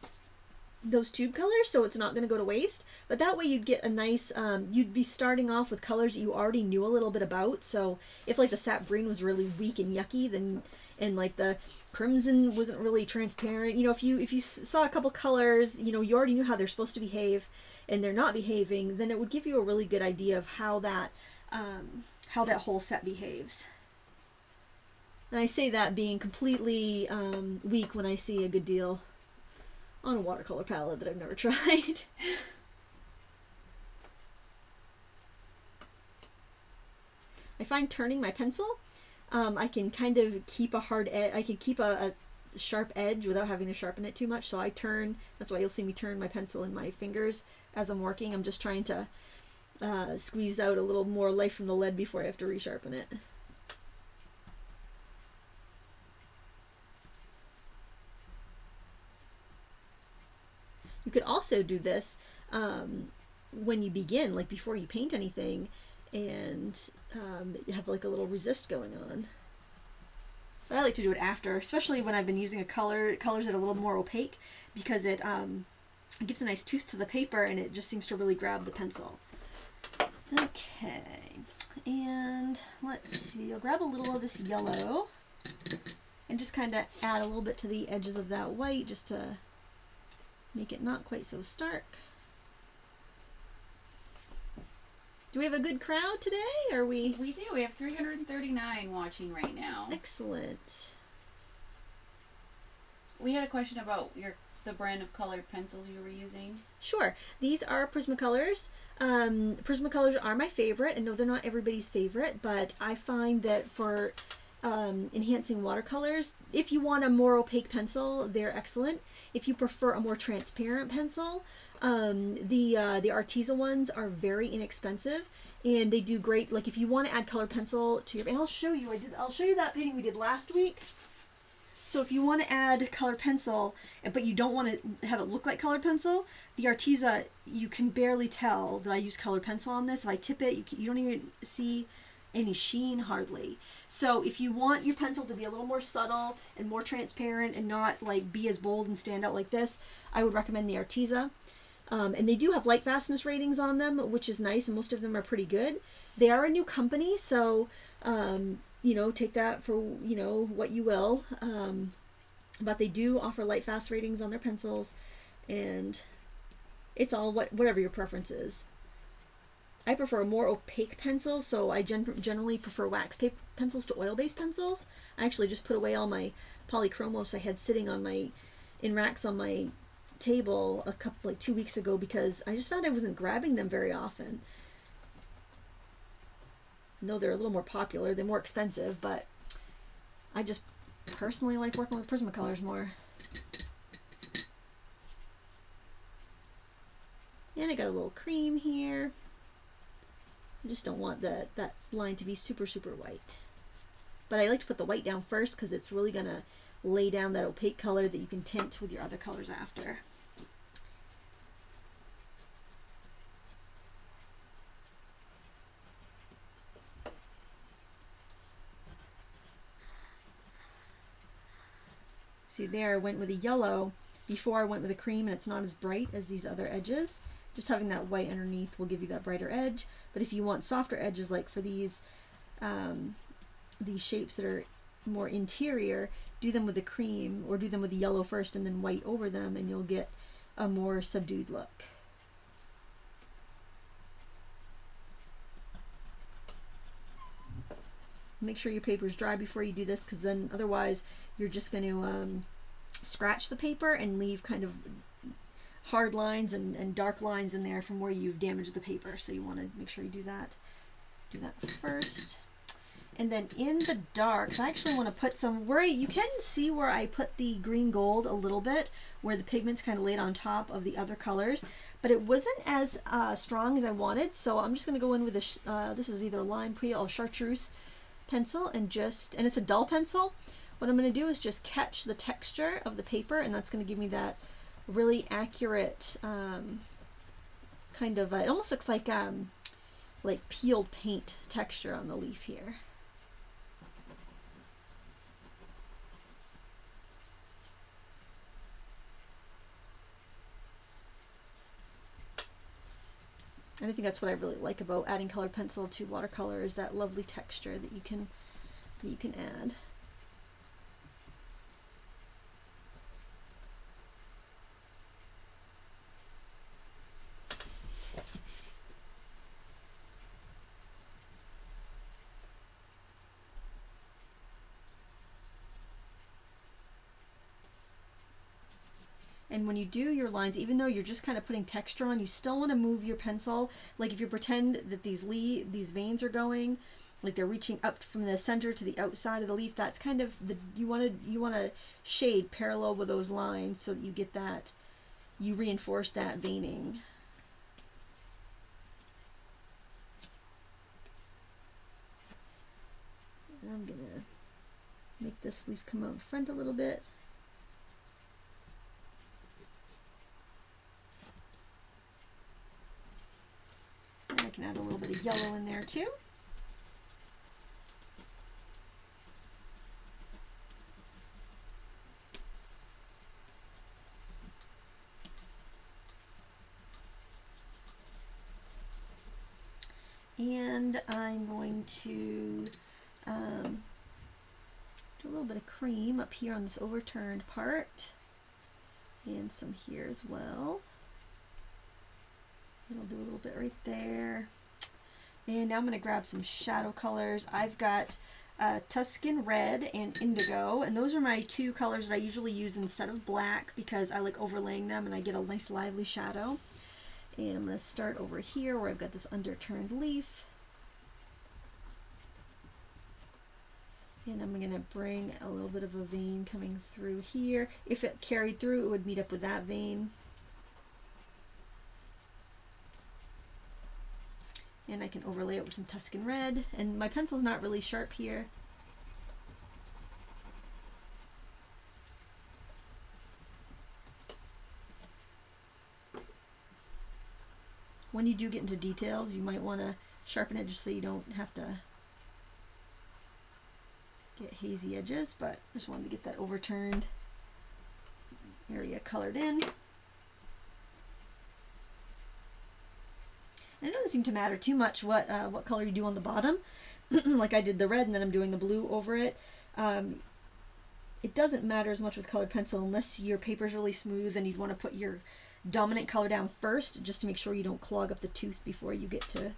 those tube colors so it's not going to go to waste. But that way you'd get a nice um, you'd be starting off with colors that you already knew a little bit about. So if like the sap green was really weak and yucky then and like the crimson wasn't really transparent you know if you if you saw a couple colors you know you already knew how they're supposed to behave and they're not behaving then it would give you a really good idea of how that um, how that whole set behaves. And I say that being completely um, weak when I see a good deal on a watercolor palette that I've never tried. I find turning my pencil, um, I can kind of keep a hard edge, I can keep a, a, sharp edge without having to sharpen it too much. So I turn, that's why you'll see me turn my pencil in my fingers as I'm working. I'm just trying to uh, squeeze out a little more life from the lead before I have to resharpen it. You could also do this um, when you begin, like before you paint anything, and um, you have like a little resist going on. But I like to do it after, especially when I've been using a color colors that are a little more opaque, because it um, it gives a nice tooth to the paper and it just seems to really grab the pencil. Okay, and let's see. I'll grab a little of this yellow and just kind of add a little bit to the edges of that white, just to make it not quite so stark. Do we have a good crowd today? Are we We do. We have 339 watching right now. excellent? We had a question about your the brand of colored pencils you were using. Sure. These are Prismacolors. Um, Prismacolors are my favorite. I know they're not everybody's favorite, but I find that for um, enhancing watercolors, if you want a more opaque pencil, they're excellent. If you prefer a more transparent pencil, um, the uh, the Arteza ones are very inexpensive and they do great. Like if you want to add color pencil to your, and I'll show you. I did. I'll show you that painting we did last week. So if you want to add color pencil, but you don't want to have it look like colored pencil, the Arteza, you can barely tell that I use colored pencil on this. If I tip it, you, can, you don't even see any sheen hardly. So if you want your pencil to be a little more subtle and more transparent and not like be as bold and stand out like this, I would recommend the Arteza. Um, and they do have light fastness ratings on them, which is nice, and most of them are pretty good. They are a new company, so um, you know, take that for you know what you will. Um, but they do offer light fast ratings on their pencils, and it's all what whatever your preference is. I prefer a more opaque pencil, so I gen- generally prefer wax paper pencils to oil-based pencils. I actually just put away all my polychromos I had sitting on my in racks on my table a couple like two weeks ago because I just found I wasn't grabbing them very often. No, they're a little more popular. They're more expensive, but I just personally like working with Prismacolors more. And I got a little cream here. I just don't want that that line to be super super white. But I like to put the white down first because it's really gonna lay down that opaque color that you can tint with your other colors after. See there, I went with a yellow before I went with a cream and it's not as bright as these other edges. Just having that white underneath will give you that brighter edge. But if you want softer edges like for these, um, these shapes that are more interior, do them with the cream or do them with yellow first and then white over them and you'll get a more subdued look. Make sure your paper is dry before you do this because then otherwise you're just going to um, scratch the paper and leave kind of hard lines and, and dark lines in there from where you've damaged the paper. So you want to make sure you do that. Do that first. And then in the darks, I actually want to put some, where you can see where I put the green gold a little bit, where the pigment's kind of laid on top of the other colors, but it wasn't as uh, strong as I wanted, so I'm just going to go in with this, uh, this is either lime peel or chartreuse pencil, and just, and it's a dull pencil. What I'm going to do is just catch the texture of the paper, and that's going to give me that really accurate um, kind of, uh, it almost looks like, um, like peeled paint texture on the leaf here. And I think that's what I really like about adding colored pencil to watercolor is that lovely texture that you can that you can add. And when you do your lines, even though you're just kind of putting texture on, you still want to move your pencil. Like if you pretend that these le these veins are going, like they're reaching up from the center to the outside of the leaf. That's kind of the you want to you want to shade parallel with those lines so that you get that you reinforce that veining. I'm gonna make this leaf come out front a little bit. Can add a little bit of yellow in there too. And I'm going to um, do a little bit of cream up here on this overturned part and some here as well. It'll do a little bit right there. And now I'm going to grab some shadow colors. I've got uh, Tuscan Red and Indigo, and those are my two colors that I usually use instead of black because I like overlaying them and I get a nice lively shadow. And I'm going to start over here where I've got this underturned leaf. And I'm going to bring a little bit of a vein coming through here. If it carried through, it would meet up with that vein. And I can overlay it with some Tuscan Red. And my pencil's not really sharp here. When you do get into details, you might want to sharpen it just so you don't have to get hazy edges, but I just wanted to get that overturned area colored in. And it doesn't seem to matter too much what uh, what color you do on the bottom. like I did the red and then I'm doing the blue over it. Um, it doesn't matter as much with colored pencil unless your paper's really smooth and you'd want to put your dominant color down first just to make sure you don't clog up the tooth before you get to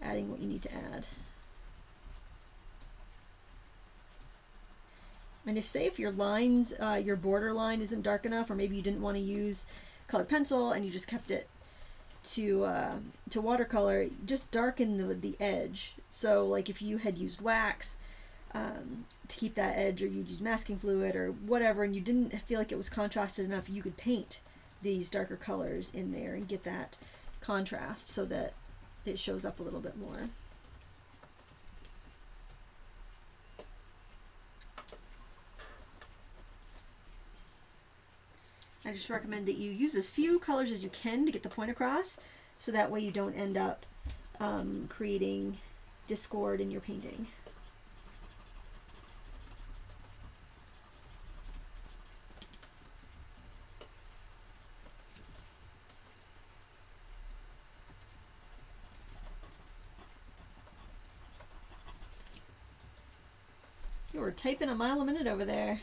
adding what you need to add. And if say if your lines, uh, your border line isn't dark enough, or maybe you didn't want to use colored pencil and you just kept it to uh, to watercolor, just darken the the edge. So like if you had used wax um, to keep that edge, or you'd use masking fluid or whatever, and you didn't feel like it was contrasted enough, you could paint these darker colors in there and get that contrast so that it shows up a little bit more. I just recommend that you use as few colors as you can to get the point across so that way you don't end up um, creating discord in your painting. You were typing a mile a minute over there.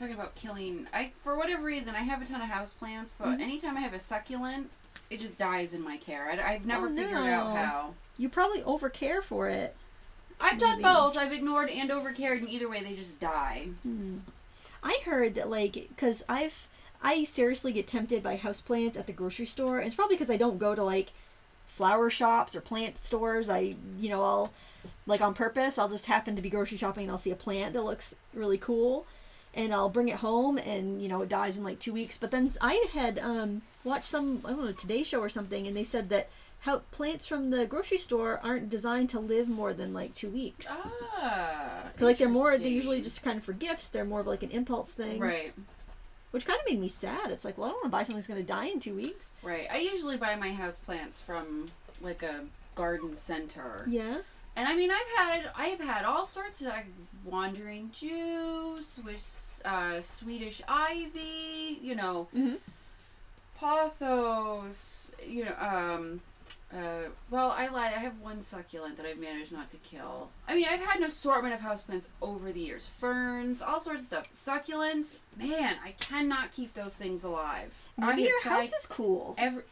Talking about killing, I for whatever reason I have a ton of house plants, but Mhm. anytime I have a succulent, it just dies in my care. I, have never Oh, figured out how. You probably overcare for it. I've done both. I've ignored and overcared, and either way they just die. Hmm. I heard that like because I've I seriously get tempted by houseplants at the grocery store. And it's probably because I don't go to like flower shops or plant stores. I you know I'll like on purpose. I'll just happen to be grocery shopping and I'll see a plant that looks really cool, and I'll bring it home and you know it dies in like two weeks. But then I had um, watched some I don't know Today Show or something, and they said that how plants from the grocery store aren't designed to live more than like two weeks. Ah, like they're more they usually just kind of for gifts they're more of like an impulse thing right, which kind of made me sad it's like well i don't want to buy something that's going to die in two weeks right. I usually buy my house plants from like a garden center. yeah And I mean, I've had I've had all sorts of like wandering Jew, Swiss, uh, Swedish ivy, you know, Mhm. pothos, you know, um, uh, well, I lied. I have one succulent that I've managed not to kill. I mean, I've had an assortment of houseplants over the years, ferns, all sorts of stuff. Succulents, man, I cannot keep those things alive. I maybe your house is cool every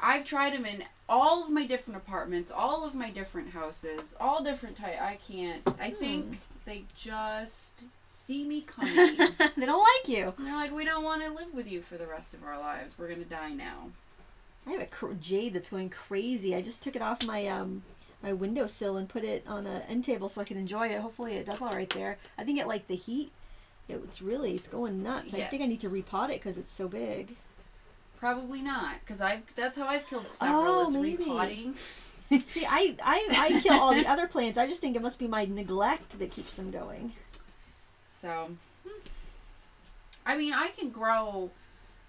I've tried them in all of my different apartments, all of my different houses, all different type. I can't. I think they just see me coming. they don't like you And they're like, we don't want to live with you for the rest of our lives. We're gonna die now. i have a cr- jade that's going crazy i just took it off my um my windowsill and put it on a end table so I can enjoy it. Hopefully it does all right there. I think it like the heat. It, it's really it's going nuts. I think I need to repot it because it's so big. Probably not, because I've that's how I've killed several. Oh, is maybe. repotting. See, I, I I kill all the other plants. I just think it must be my neglect that keeps them going. So, hmm. I mean, I can grow,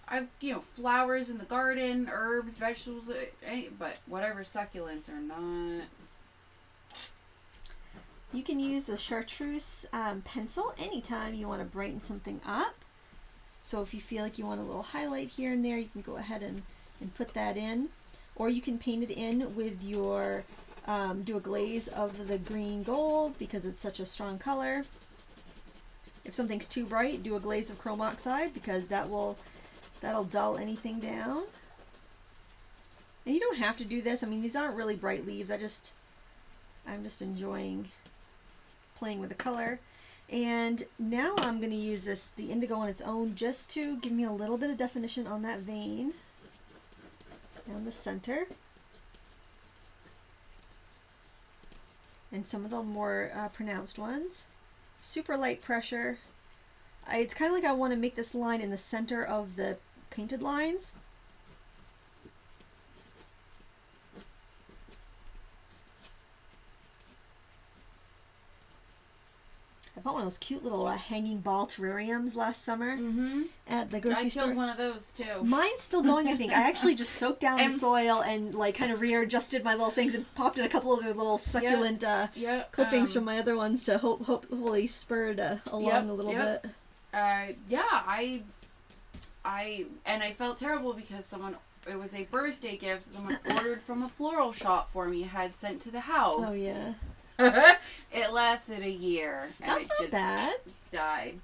I you know flowers in the garden, herbs, vegetables, uh, but whatever succulents are not. You can use the chartreuse um, pencil anytime you want to brighten something up. So if you feel like you want a little highlight here and there, you can go ahead and, and put that in. Or you can paint it in with your, um, do a glaze of the green gold because it's such a strong color. If something's too bright, do a glaze of chrome oxide because that will, that'll dull anything down. And you don't have to do this. I mean, these aren't really bright leaves. I just, I'm just enjoying playing with the color. And now I'm going to use this, the indigo on its own, just to give me a little bit of definition on that vein down the center. And some of the more uh, pronounced ones. Super light pressure. I, it's kind of like I want to make this line in the center of the painted lines. I bought one of those cute little uh, hanging ball terrariums last summer Mm-hmm. at the I grocery killed store. one of those too. Mine's still going, I think. I actually just soaked down the soil and like kind of readjusted my little things and popped in a couple of their little succulent uh, yeah, clippings um, from my other ones to hope hopefully spur it uh, along Yep, a little yep. bit. Uh, yeah, I, I, and I felt terrible because someone. It was a birthday gift someone ordered from a floral shop for me. Had sent to the house. Oh yeah, it lasted a year. That's it not just bad. Died.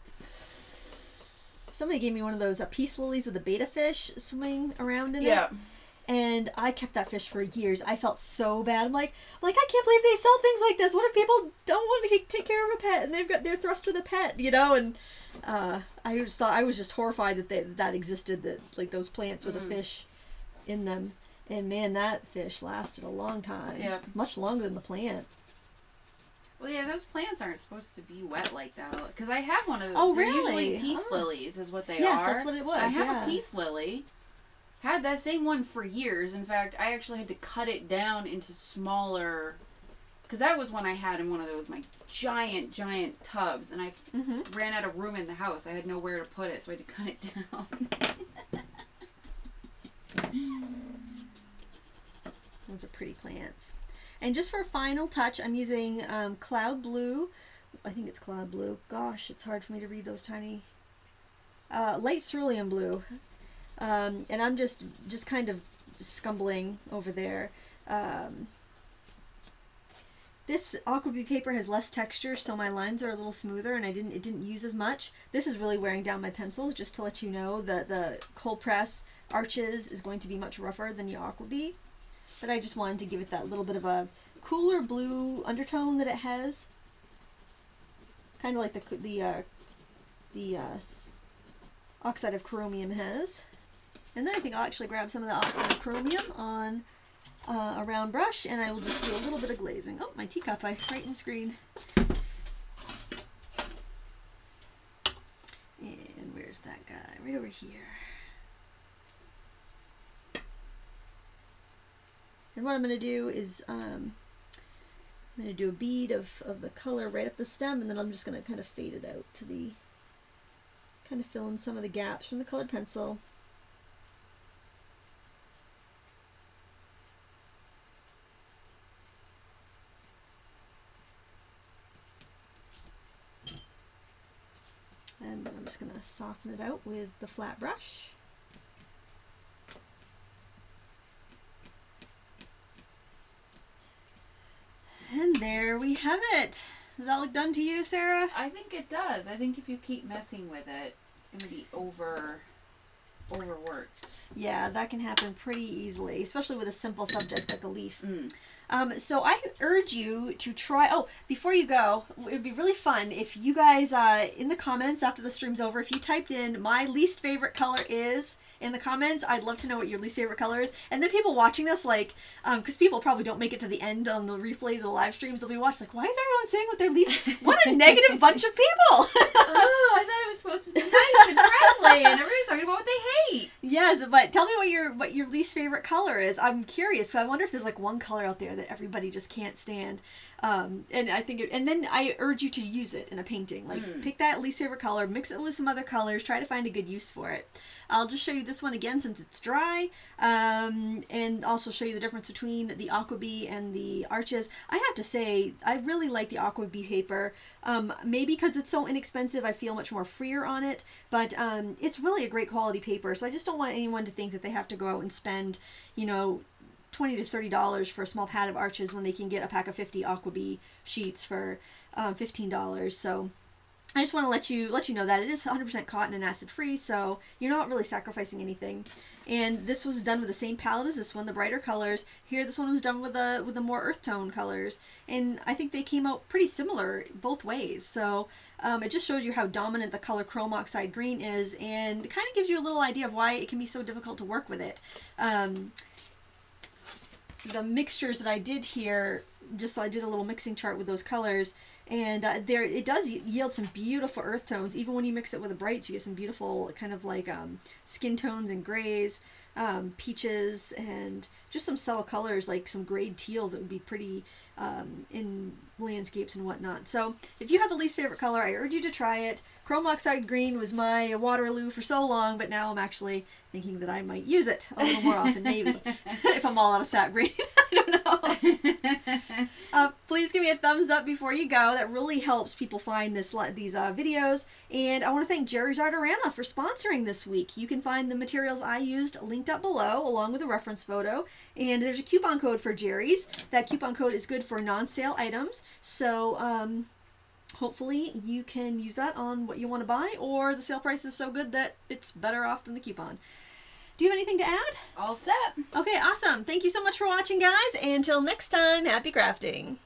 Somebody gave me one of those uh, peace lilies with a betta fish swimming around in it. Yeah. And I kept that fish for years. I felt so bad. I'm like, like I can't believe they sell things like this. What if people don't want to take care of a pet and they've got they're thrust with a pet, you know? And uh, I just thought I was just horrified that they, that existed. That like those plants with a Mm. fish in them. And man, that fish lasted a long time. Yep. Much longer than the plant. Well, yeah, those plants aren't supposed to be wet like that. Because I have one of those. Oh, They're Usually really? peace Oh. lilies is what they Yes, are. that's what it was, I have yeah. a peace lily. Had that same one for years. In fact, I actually had to cut it down into smaller. Because that was one I had in one of those my giant, giant tubs, and I Mm-hmm. ran out of room in the house. I had nowhere to put it, so I had to cut it down. Those are pretty plants. And just for a final touch, I'm using um, Cloud Blue. I think it's Cloud Blue. Gosh, it's hard for me to read those tiny. Uh, light cerulean blue. Um, and I'm just just kind of scumbling over there. Um, this aqua paper has less texture, so my lines are a little smoother, and I didn't it didn't use as much. This is really wearing down my pencils. Just to let you know, that the cold press arches is going to be much rougher than the Aquabee but I just wanted to give it that little bit of a cooler blue undertone that it has. Kind of like the the uh, the uh, oxide of chromium has. And then I think I'll actually grab some of the oxide of chromium on uh, a round brush, and I will just do a little bit of glazing. Oh, my teacup! I right in the screen. And where's that guy? Right over here. And what I'm going to do is um, I'm going to do a bead of, of the color right up the stem, and then I'm just going to kind of fade it out to the, kind of fill in some of the gaps from the colored pencil. And then I'm just going to soften it out with the flat brush. And there we have it. Does that look done to you, Sarah? I think it does. I think if you keep messing with it, it's gonna be over. Overworked. Yeah, that can happen pretty easily, especially with a simple subject like a leaf. Mm. Um, so I urge you to try. Oh, before you go, it would be really fun if you guys uh, in the comments after the stream's over, if you typed in my least favorite color is in the comments, I'd love to know what your least favorite color is. And then people watching this, like, because people probably don't make it to the end on the replays of the live streams, they'll be watching like, why is everyone saying what their least? What a negative bunch of people! oh, I thought it was supposed to be nice and friendly, and everybody's talking about what they hate. Yes, but tell me what your what your least favorite color is. I'm curious. So I wonder if there's like one color out there that everybody just can't stand. Um, and I think, it, and then I urge you to use it in a painting. Like Mm. pick that least favorite color, mix it with some other colors, try to find a good use for it. I'll just show you this one again since it's dry, um, and also show you the difference between the Aquabee and the Arches. I have to say, I really like the Aquabee paper. Um, maybe because it's so inexpensive, I feel much more freer on it, but um, it's really a great quality paper. So I just don't want anyone to think that they have to go out and spend, you know, twenty to thirty dollars for a small pad of arches when they can get a pack of fifty Aquabee sheets for um, fifteen dollars. So I just want to let you let you know that it is 100% cotton and acid free, so you're not really sacrificing anything. And this was done with the same palette as this one, the brighter colors. Here, this one was done with the with the more earth tone colors, and I think they came out pretty similar both ways. So um, it just shows you how dominant the color chrome oxide green is, and kind of gives you a little idea of why it can be so difficult to work with it. Um, the mixtures that I did here, just I did a little mixing chart with those colors, and uh, there it does yield some beautiful earth tones. Even when you mix it with the brights, you get some beautiful kind of like um, skin tones and grays, um, peaches, and just some subtle colors like some grayed teals that would be pretty um, in landscapes and whatnot. So if you have a least favorite color, I urge you to try it. Chrome oxide green was my Waterloo for so long, but now I'm actually thinking that I might use it a little more often, maybe if I'm all out of sap green. I don't know. Uh, please give me a thumbs up before you go. That really helps people find this these uh, videos. And I want to thank Jerry's Artarama for sponsoring this week. You can find the materials I used linked up below, along with a reference photo. And there's a coupon code for Jerry's. That coupon code is good for non-sale items. So. Um, hopefully you can use that on what you want to buy or the sale price is so good that it's better off than the coupon. Do you have anything to add? All set. okay awesome. Thank you so much for watching guys. And until next time happy crafting